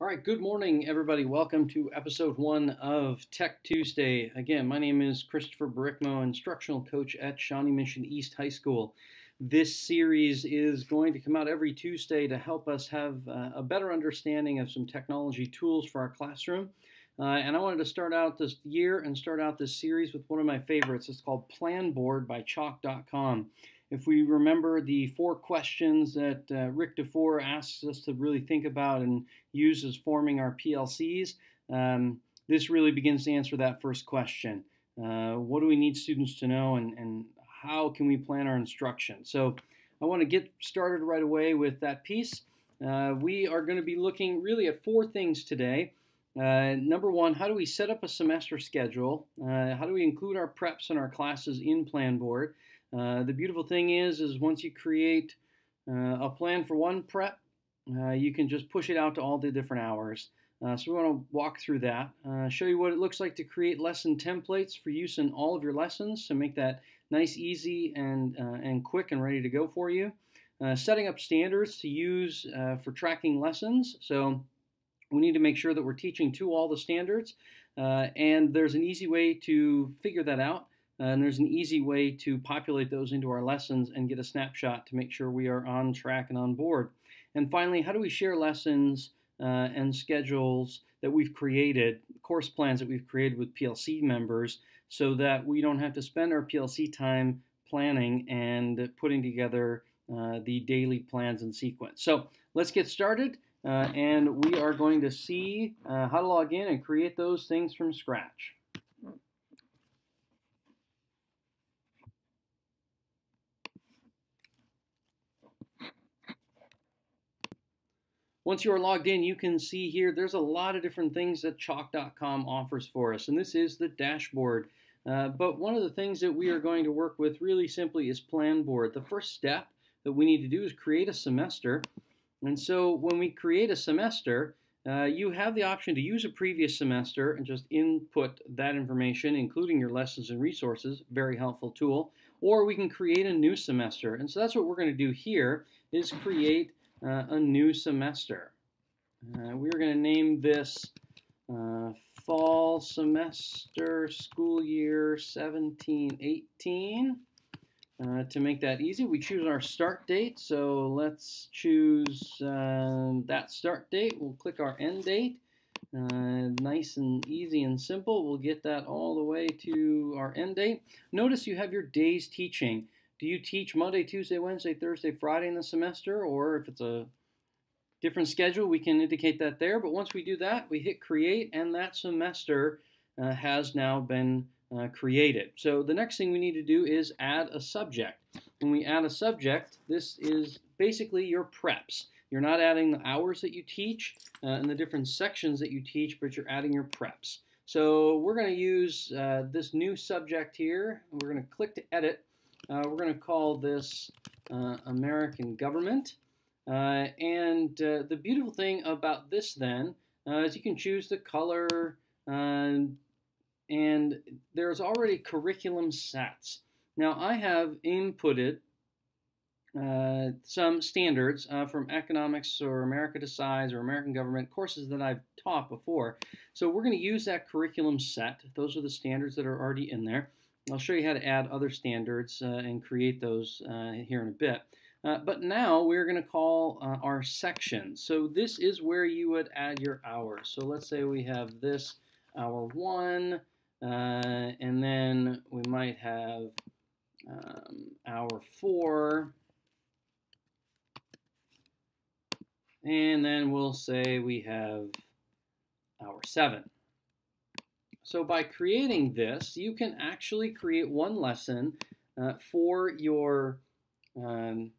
All right, good morning, everybody. Welcome to episode one of Tech Tuesday. Again, my name is Kristoffer Barikmo, instructional coach at Shawnee Mission East High School. This series is going to come out every Tuesday to help us have uh, a better understanding of some technology tools for our classroom. Uh, and I wanted to start out this year and start out this series with one of my favorites. It's called Planboard by Chalk.com. If we remember the four questions that uh, Rick DuFour asks us to really think about and use as forming our PLCs, um, this really begins to answer that first question. Uh, what do we need students to know and, and how can we plan our instruction? So I want to get started right away with that piece. Uh, we are going to be looking really at four things today. Uh, number one, how do we set up a semester schedule? Uh, how do we include our preps and our classes in Planboard? Uh, the beautiful thing is, is once you create uh, a plan for one prep, uh, you can just push it out to all the different hours. Uh, so we want to walk through that, uh, show you what it looks like to create lesson templates for use in all of your lessons to make that nice, easy, and, and quick and ready to go for you. setting up standards to use for tracking lessons. So we need to make sure that we're teaching to all the standards. and there's an easy way to figure that out. Uh, and there's an easy way to populate those into our lessons and get a snapshot to make sure we are on track and on board. And finally, how do we share lessons uh, and schedules that we've created, course plans that we've created with PLC members, so that we don't have to spend our PLC time planning and putting together uh, the daily plans and sequence. So let's get started. Uh, and we are going to see uh, how to log in and create those things from scratch. Once you are logged in, you can see here there's a lot of different things that Chalk.com offers for us, and this is the dashboard. Uh, but one of the things that we are going to work with really simply is Planboard. The first step that we need to do is create a semester. And so when we create a semester, uh, you have the option to use a previous semester and just input that information, including your lessons and resources, very helpful tool, or we can create a new semester. And so that's what we're going to do here is create uh, a new semester. Uh, we're going to name this uh, Fall Semester School Year 17-18. Uh, to make that easy, we choose our start date. So let's choose uh, that start date. We'll click our end date. Uh, nice and easy and simple. We'll get that all the way to our end date. Notice you have your days teaching. Do you teach Monday, Tuesday, Wednesday, Thursday, Friday in the semester? Or if it's a different schedule, we can indicate that there. But once we do that, we hit create and that semester uh, has now been uh, created. So the next thing we need to do is add a subject. When we add a subject, this is basically your preps. You're not adding the hours that you teach uh, and the different sections that you teach, but you're adding your preps. So we're going to use uh, this new subject here. We're going to click to edit uh, we're going to call this uh, American government. Uh, and uh, the beautiful thing about this then uh, is you can choose the color and there's already curriculum sets. Now I have inputted uh, some standards uh, from economics or America Decides or American government courses that I've taught before. So we're going to use that curriculum set. Those are the standards that are already in there. I'll show you how to add other standards uh, and create those uh, here in a bit. Uh, but now we're going to call uh, our section. So this is where you would add your hours. So let's say we have this hour one, uh, and then we might have um, hour four, and then we'll say we have hour seven. So by creating this, you can actually create one lesson uh, for your um,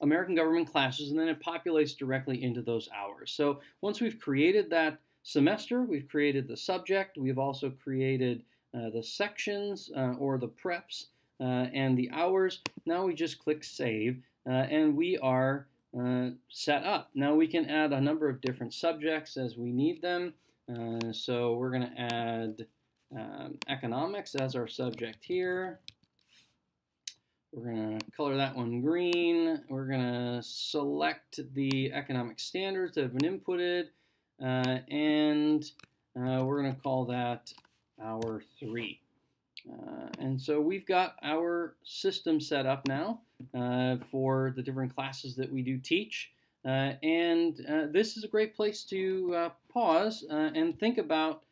American government classes, and then it populates directly into those hours. So once we've created that semester, we've created the subject, we've also created uh, the sections uh, or the preps uh, and the hours. Now we just click Save, uh, and we are uh, set up. Now we can add a number of different subjects as we need them. Uh, so we're going to add um, economics as our subject here. We're going to color that one green. We're going to select the economic standards that have been inputted. uh, and uh, we're going to call that our three. Uh, and so we've got our system set up now uh, for the different classes that we do teach. Uh, and this is a great place to pause uh, and think about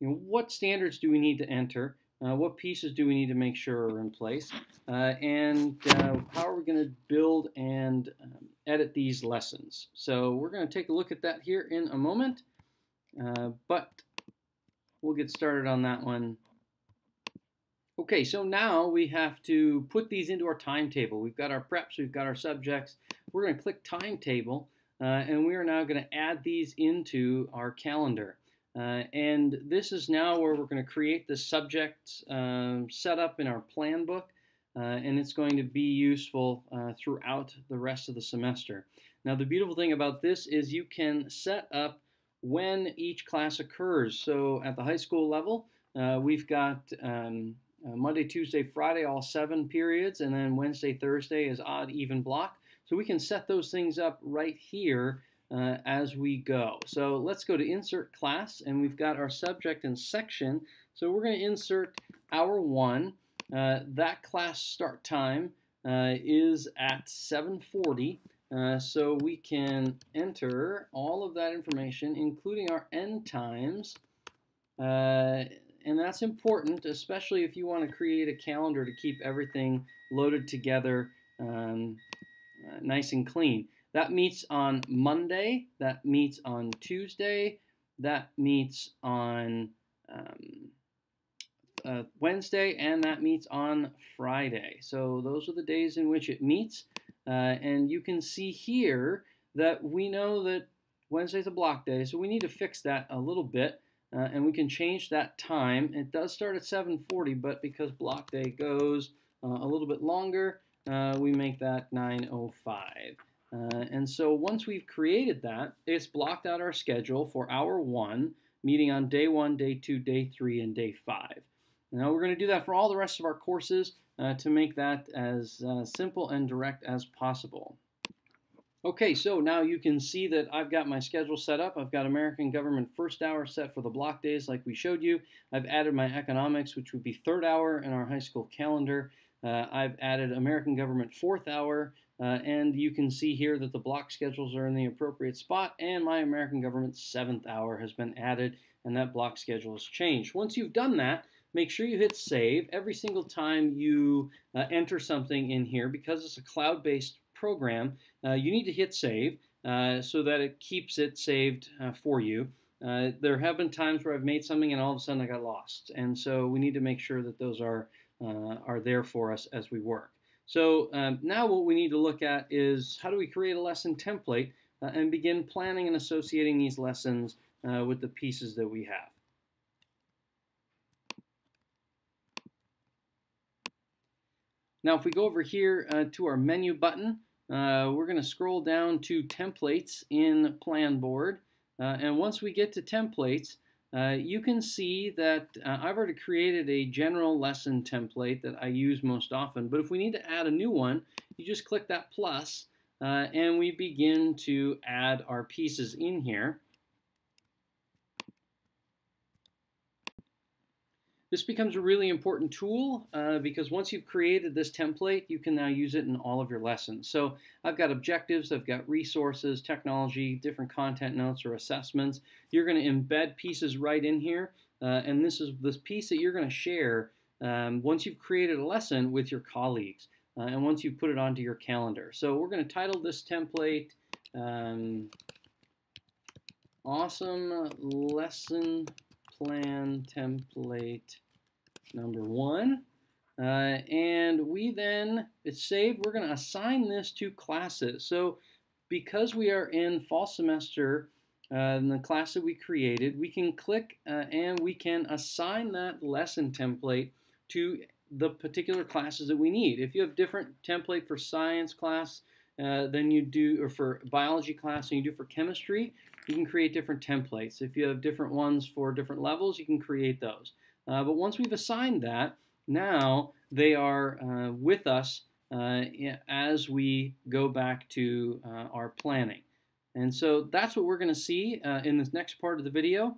you know, what standards do we need to enter, what pieces do we need to make sure are in place, and how are we going to build and um, edit these lessons. So we're going to take a look at that here in a moment, but we'll get started on that one Okay, so now we have to put these into our timetable. We've got our preps, we've got our subjects. We're going to click timetable, uh, and we are now going to add these into our calendar. Uh, and this is now where we're going to create the subject um, setup in our plan book, uh, and it's going to be useful uh, throughout the rest of the semester. Now, the beautiful thing about this is you can set up when each class occurs. So at the high school level, uh, we've got um, uh, Monday, Tuesday, Friday, all seven periods, and then Wednesday, Thursday is odd, even block. So we can set those things up right here uh, as we go. So let's go to Insert Class, and we've got our subject and section. So we're going to insert Hour 1. Uh, that class start time uh, is at 740. Uh, so we can enter all of that information, including our end times, uh, and that's important, especially if you want to create a calendar to keep everything loaded together um, nice and clean. That meets on Monday, that meets on Tuesday, that meets on um, uh, Wednesday, and that meets on Friday. So those are the days in which it meets. Uh, and you can see here that we know that Wednesday's a block day, so we need to fix that a little bit. Uh, and we can change that time. It does start at 740, but because block day goes uh, a little bit longer, uh, we make that 905. Uh, and so once we've created that, it's blocked out our schedule for hour one, meeting on day one, day two, day three, and day five. Now we're going to do that for all the rest of our courses uh, to make that as uh, simple and direct as possible. Okay, so now you can see that I've got my schedule set up. I've got American Government first hour set for the block days like we showed you. I've added my economics, which would be third hour in our high school calendar. Uh, I've added American Government fourth hour, uh, and you can see here that the block schedules are in the appropriate spot, and my American Government seventh hour has been added, and that block schedule has changed. Once you've done that, make sure you hit save every single time you uh, enter something in here because it's a cloud-based program, uh, you need to hit save uh, so that it keeps it saved uh, for you. There have been times where I've made something and all of a sudden I got lost, and so we need to make sure that those are are there for us as we work. So um, now what we need to look at is how do we create a lesson template and begin planning and associating these lessons with the pieces that we have. Now if we go over here uh, to our menu button, uh, we're going to scroll down to templates in Planboard. Uh, and once we get to templates, uh, you can see that uh, I've already created a general lesson template that I use most often. But if we need to add a new one, you just click that plus, uh, and we begin to add our pieces in here. This becomes a really important tool uh, because once you've created this template, you can now use it in all of your lessons. So I've got objectives, I've got resources, technology, different content notes or assessments. You're going to embed pieces right in here, uh, and this is this piece that you're going to share um, once you've created a lesson with your colleagues uh, and once you put it onto your calendar. So we're going to title this template um, Awesome Lesson plan template number one. Uh, and we then, it's saved, we're going to assign this to classes. So because we are in fall semester, uh, in the class that we created, we can click uh, and we can assign that lesson template to the particular classes that we need. If you have different template for science class uh, than you do, or for biology class than you do for chemistry, you can create different templates. If you have different ones for different levels, you can create those. Uh, but once we've assigned that, now they are uh, with us uh, as we go back to uh, our planning. And so that's what we're going to see in this next part of the video.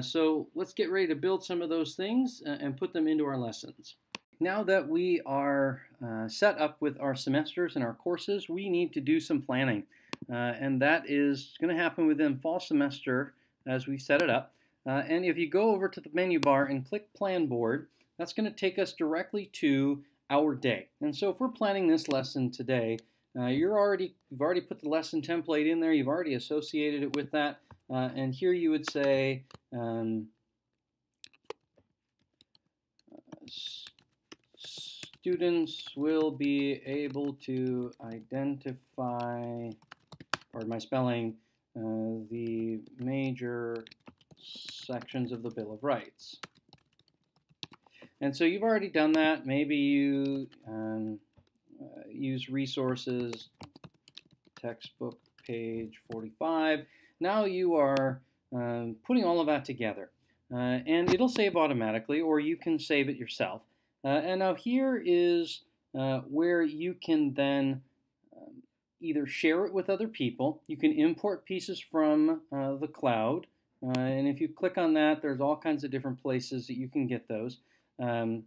So let's get ready to build some of those things and put them into our lessons. Now that we are uh, set up with our semesters and our courses, we need to do some planning. Uh, and that is going to happen within fall semester as we set it up. Uh, and if you go over to the menu bar and click Plan Board, that's going to take us directly to our day. And so if we're planning this lesson today, uh, you're already, you've already put the lesson template in there, you've already associated it with that, uh, and here you would say, um, students will be able to identify, pardon my spelling, uh, the major sections of the Bill of Rights. And so you've already done that. Maybe you um, uh, use resources, textbook page 45. Now you are um, putting all of that together. Uh, and it'll save automatically, or you can save it yourself. Uh, and now here is uh, where you can then um, either share it with other people. You can import pieces from uh, the cloud. And if you click on that, there's all kinds of different places that you can get those um,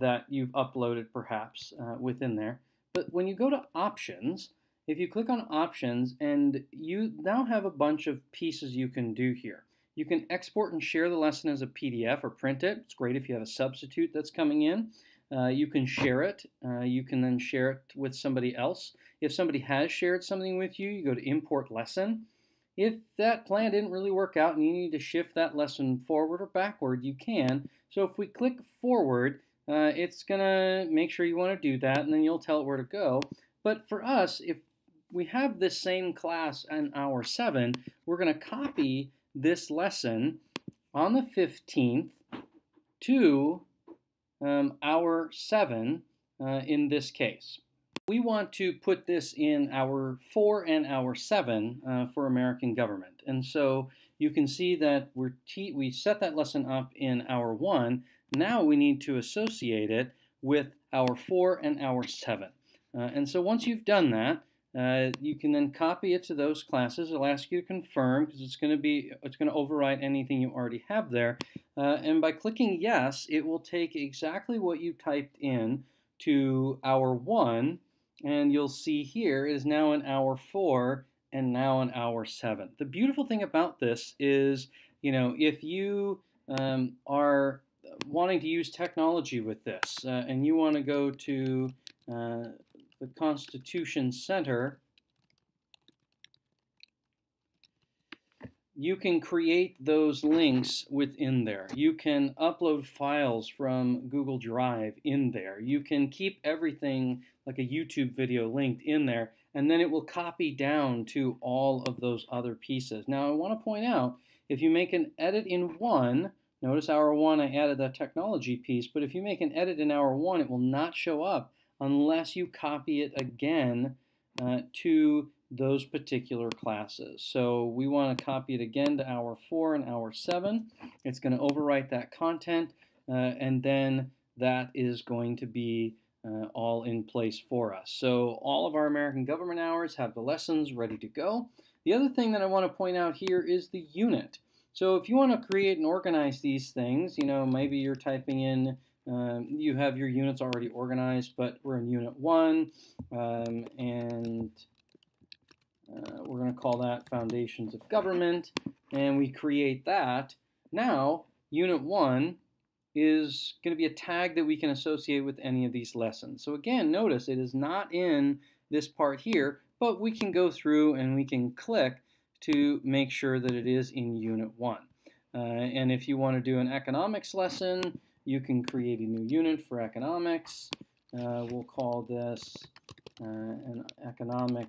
that you've uploaded perhaps within there. But when you go to options, if you click on options and you now have a bunch of pieces you can do here. You can export and share the lesson as a PDF or print it. It's great if you have a substitute that's coming in. Uh, you can share it. Uh, you can then share it with somebody else. If somebody has shared something with you, you go to import lesson. If that plan didn't really work out and you need to shift that lesson forward or backward, you can. So if we click forward, uh, it's going to make sure you want to do that, and then you'll tell it where to go. But for us, if we have this same class in hour 7, we're going to copy this lesson on the 15th to um, hour 7 uh, in this case. We want to put this in hour 4 and hour 7 uh, for American government. And so you can see that we're we set that lesson up in hour 1. Now we need to associate it with hour 4 and hour 7. Uh, and so once you've done that, uh, you can then copy it to those classes. It'll ask you to confirm because it's going to be it's going to overwrite anything you already have there. Uh, and by clicking yes, it will take exactly what you typed in to hour one, and you'll see here is now in hour four and now in hour seven. The beautiful thing about this is, you know, if you um, are wanting to use technology with this uh, and you want to go to uh, the Constitution Center, you can create those links within there. You can upload files from Google Drive in there. You can keep everything like a YouTube video linked in there, and then it will copy down to all of those other pieces. Now, I want to point out, if you make an edit in one, notice hour one, I added that technology piece, but if you make an edit in hour one, it will not show up unless you copy it again uh, to those particular classes. So we want to copy it again to hour 4 and hour 7. It's going to overwrite that content, uh, and then that is going to be uh, all in place for us. So all of our American government hours have the lessons ready to go. The other thing that I want to point out here is the unit. So if you want to create and organize these things, you know, maybe you're typing in um, you have your units already organized, but we're in Unit 1, um, and uh, we're going to call that Foundations of Government, and we create that. Now, Unit 1 is going to be a tag that we can associate with any of these lessons. So again, notice it is not in this part here, but we can go through and we can click to make sure that it is in Unit 1. Uh, and if you want to do an economics lesson, you can create a new unit for economics. Uh, we'll call this uh, an economic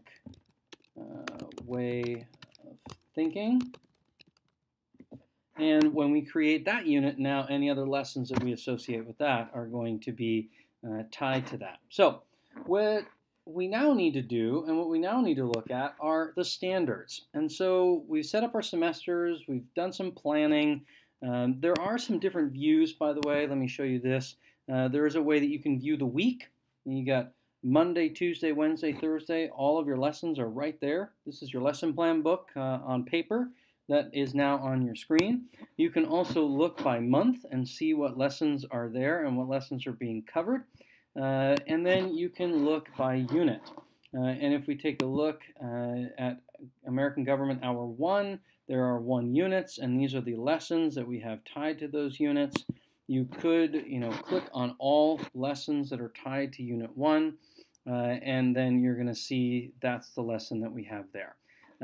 uh, way of thinking. And when we create that unit, now any other lessons that we associate with that are going to be uh, tied to that. So what we now need to do and what we now need to look at are the standards. And so we've set up our semesters, we've done some planning, um, there are some different views, by the way. Let me show you this. Uh, there is a way that you can view the week. You got Monday, Tuesday, Wednesday, Thursday, all of your lessons are right there. This is your lesson plan book uh, on paper that is now on your screen. You can also look by month and see what lessons are there and what lessons are being covered. Uh, and then you can look by unit. Uh, and if we take a look uh, at American Government Hour 1, there are one units, and these are the lessons that we have tied to those units. You could, you know, click on all lessons that are tied to Unit 1, uh, and then you're going to see that's the lesson that we have there.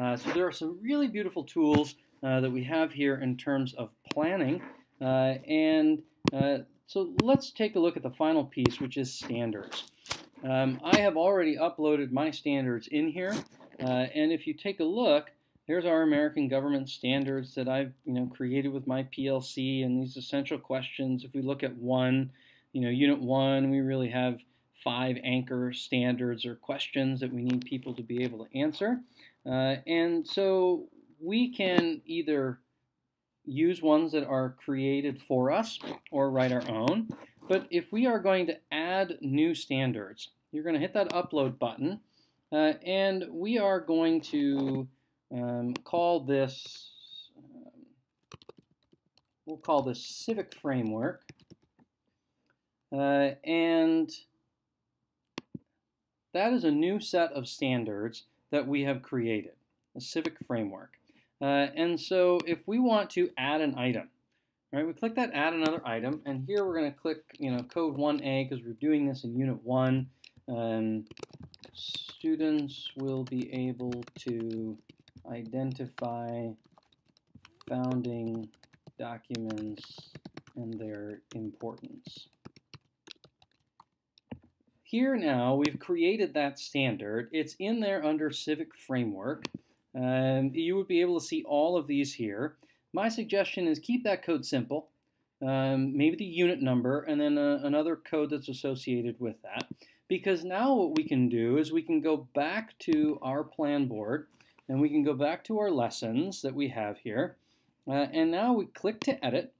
Uh, so there are some really beautiful tools uh, that we have here in terms of planning, uh, and uh, so let's take a look at the final piece, which is standards. Um, I have already uploaded my standards in here, uh, and if you take a look, there's our American government standards that I've you know created with my PLC and these essential questions. If we look at one, you know, unit one, we really have five anchor standards or questions that we need people to be able to answer. Uh, and so we can either use ones that are created for us or write our own. But if we are going to add new standards, you're going to hit that upload button uh, and we are going to um, call this, um, we'll call this civic framework. Uh, and that is a new set of standards that we have created, a civic framework. Uh, and so if we want to add an item, right, we click that add another item, and here we're going to click, you know, code 1A because we're doing this in unit 1. Um, students will be able to identify founding documents and their importance. Here now, we've created that standard. It's in there under Civic Framework. Um, you would be able to see all of these here. My suggestion is keep that code simple. Um, maybe the unit number, and then uh, another code that's associated with that. Because now what we can do is we can go back to our plan board and we can go back to our lessons that we have here. Uh, and now we click to edit.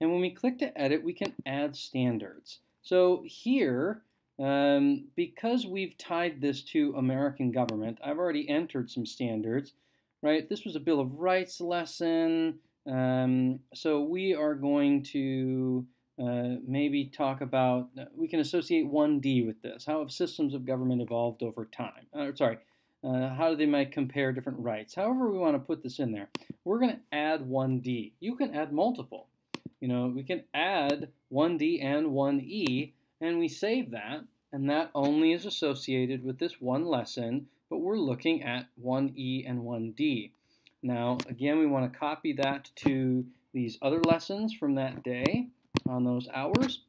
And when we click to edit, we can add standards. So here, um, because we've tied this to American government, I've already entered some standards, right? This was a Bill of Rights lesson. Um, so we are going to uh, maybe talk about, we can associate 1D with this. How have systems of government evolved over time? Uh, sorry, uh, how they might compare different rights. However we want to put this in there, we're going to add 1D. You can add multiple. You know, we can add 1D and 1E, and we save that, and that only is associated with this one lesson, but we're looking at 1E and 1D. Now, again, we want to copy that to these other lessons from that day on those hours.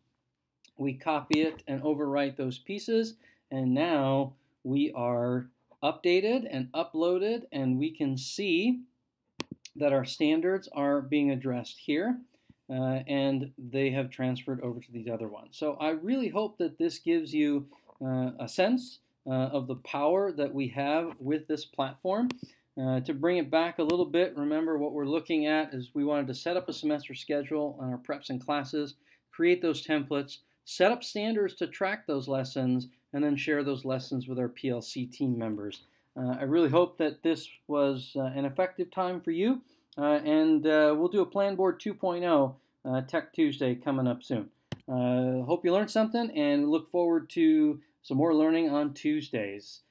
We copy it and overwrite those pieces, and now we are updated and uploaded and we can see that our standards are being addressed here uh, and they have transferred over to these other ones. So I really hope that this gives you uh, a sense uh, of the power that we have with this platform. Uh, to bring it back a little bit, remember what we're looking at is we wanted to set up a semester schedule on our preps and classes, create those templates, set up standards to track those lessons, and then share those lessons with our PLC team members. Uh, I really hope that this was uh, an effective time for you, uh, and uh, we'll do a Plan Board 2.0 uh, Tech Tuesday coming up soon. hope you learned something and look forward to some more learning on Tuesdays.